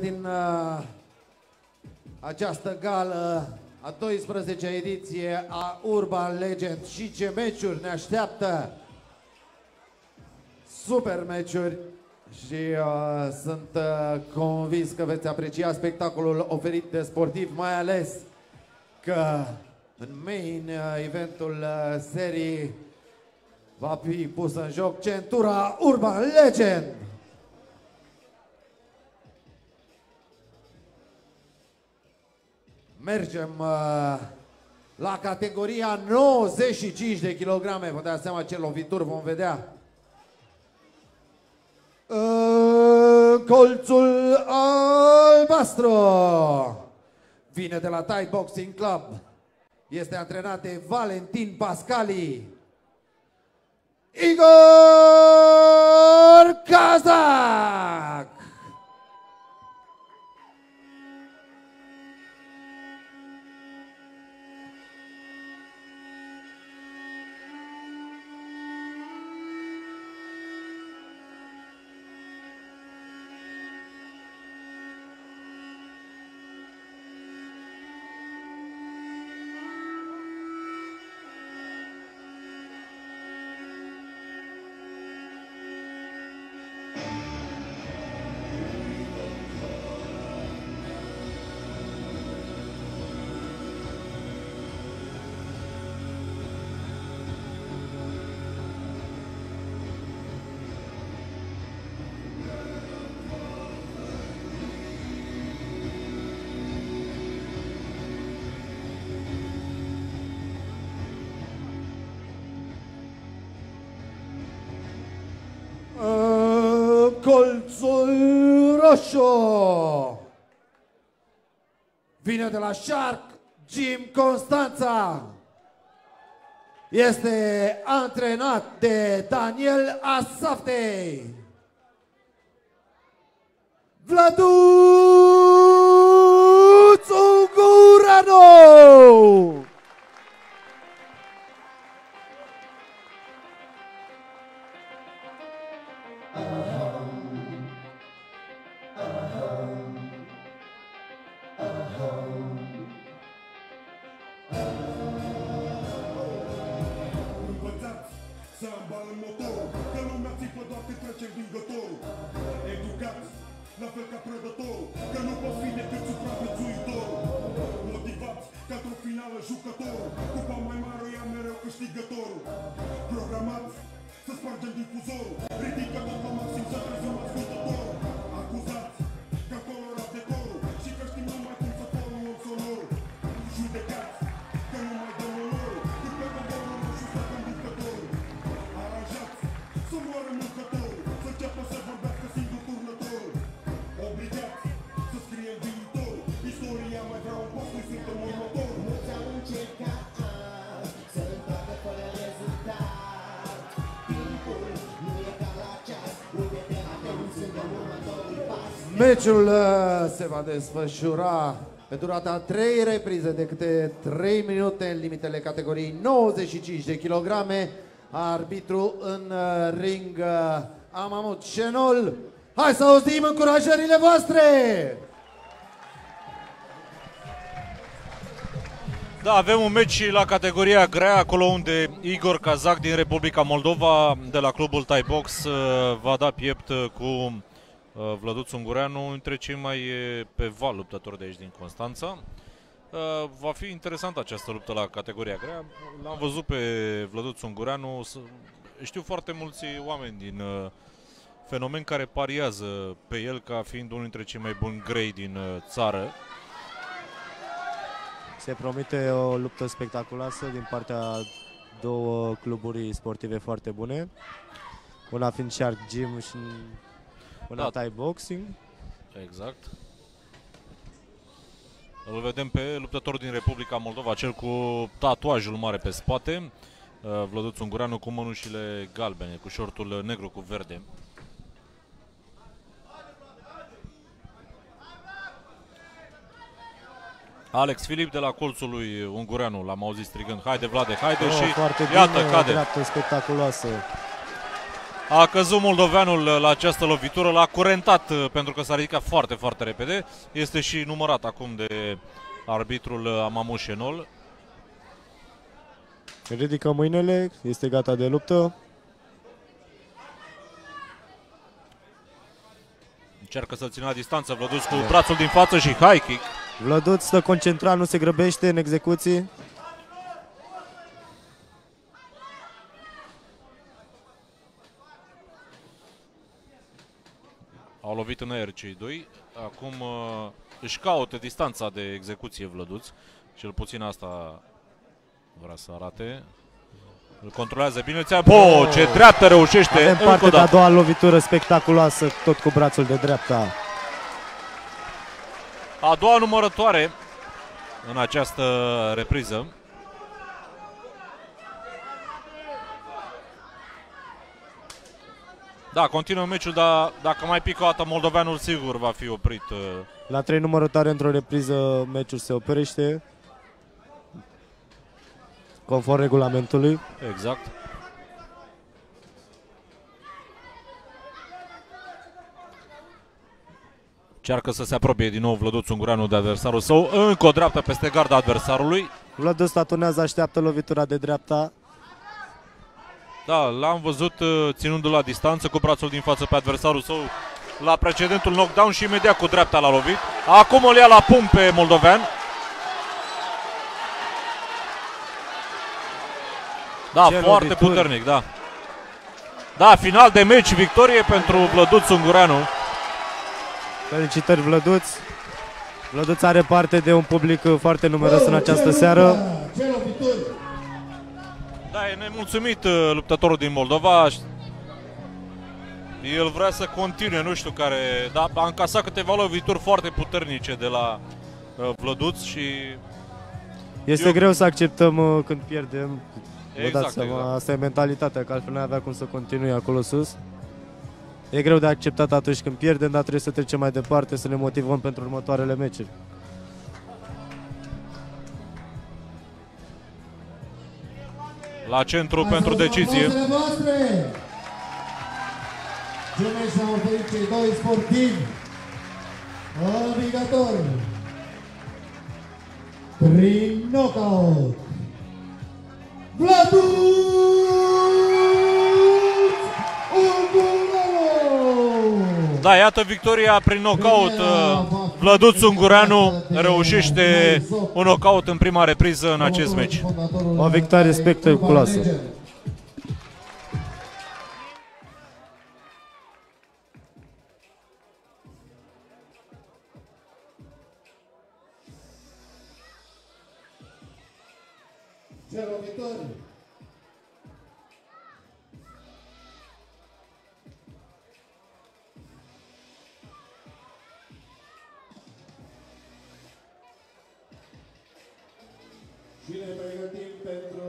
din uh, această gală a 12-a ediție a Urban Legend și ce meciuri ne așteaptă. Super meciuri și uh, sunt uh, convins că veți aprecia spectacolul oferit de sportiv, mai ales că în main uh, eventul uh, serii va fi pus în joc centura Urban Legend. Mergem uh, la categoria 95 de kilograme. Vă dați seama ce lovituri vom vedea. Uh, colțul albastru vine de la Thai Boxing Club. Este antrenat de Valentin Pascali. Igor Kazak! Colțul roșu vine de la Shark Jim Constanța. Este antrenat de Daniel Asafte. Vladuț să ambală motorul Că lumea țipă doar cât trece învingătorul Educați la fel ca prădătorul Că nu poți fi decât supraviețuitorul Motivați ca într-o finală jucătorul Cupa mai mare ia mereu câștigătorul Programați să spargem difuzorul Ridică tot la maxim să trezim ascultătorul Acuzați Meciul uh, se va desfășura pe durata 3 reprize de câte 3 minute în limitele categoriei 95 de kilograme. Arbitru în uh, ring uh, Amamut Șenol. Hai să auzim încurajările voastre! Da, avem un meci la categoria grea, acolo unde Igor Kazak din Republica Moldova, de la clubul Thai Box, uh, va da piept uh, cu uh, Vlăduț Ungureanu, unul dintre cei mai uh, pe val luptători de aici din Constanța. Uh, Va fi interesantă această luptă la categoria grea. L-am văzut pe Vlăduț Ungureanu. s- Știu foarte mulți oameni din uh, fenomen care pariază pe el ca fiind unul dintre cei mai buni grei din uh, țară. Se promite o luptă spectaculoasă din partea două cluburi sportive foarte bune. Una fiind Shark Gym și una Da. Thai Boxing. Exact. Îl vedem pe luptător din Republica Moldova, cel cu tatuajul mare pe spate. Uh, Vlăduț Ungureanu cu mănușile galbene, cu șortul negru cu verde. Alex Filip de la colțul lui Ungureanu, l-am auzit strigând, haide Vlade, haide Oh, și foarte iată, bine, o cade. dreaptă spectaculoasă. A căzut moldoveanul la această lovitură, l-a curentat uh, pentru că s-a ridicat foarte, foarte repede. Este și numărat acum de arbitrul uh, Amamușenol. Ridică mâinile, este gata de luptă. Încearcă să-l țină la distanță, Vlăduț cu brațul din față și high kick. Vlăduț stă concentrat, nu se grăbește în execuții. Au lovit în aer cei doi. Acum uh, își caută distanța de execuție Vlăduț. Cel puțin asta vrea să arate. Îl controlează bine. Ți-a... Po, ce dreaptă reușește Avem încă o partea de a dată. doua lovitură spectaculoasă, tot cu brațul de dreapta. A doua numărătoare în această repriză. Da, continuă meciul, dar dacă mai pică o dată moldoveanul sigur va fi oprit. uh, La trei numărătoare într-o repriză meciul se oprește. Conform regulamentului. Exact. Cearcă să se apropie din nou Vlăduț Ungureanu de adversarul său. Încă o dreaptă peste garda adversarului. Vlăduț statunează, așteaptă lovitura de dreapta. Da, l-am văzut uh, ținându la distanță cu brațul din față pe adversarul său la precedentul knockdown și imediat cu dreapta l-a lovit. Acum îl ia la pumn pe moldovean. Da, Ce foarte lovituri. puternic, da. Da, final de meci, victorie pentru Vlăduț Ungureanu. Felicitări Vlăduț. Vlăduț are parte de un public uh, foarte numeros în această seară. Ce lovituri! Da, e nemulțumit uh, luptătorul din Moldova. El vrea să continue, nu știu care, dar a încasat câteva lovituri foarte puternice de la uh, Vlăduț și Este Eu- greu să acceptăm uh, când pierdem. Vă Exact, dați seama, exact. asta e mentalitatea, că altfel nu avea cum să continui acolo sus. E greu de acceptat atunci când pierdem, dar trebuie să trecem mai departe, să ne motivăm pentru următoarele meciuri. La centru pentru decizie. Aplauzele voastre! Ce meci au oferit cei doi sportivi învingători prin knockout. Vladut Ungureanu! Da, iată victoria prin knockout. uh, Vlăduț Ungureanu reușește un knockout în prima repriză în acest meci. O victorie spectaculoasă. Ce Și ne pregătim pentru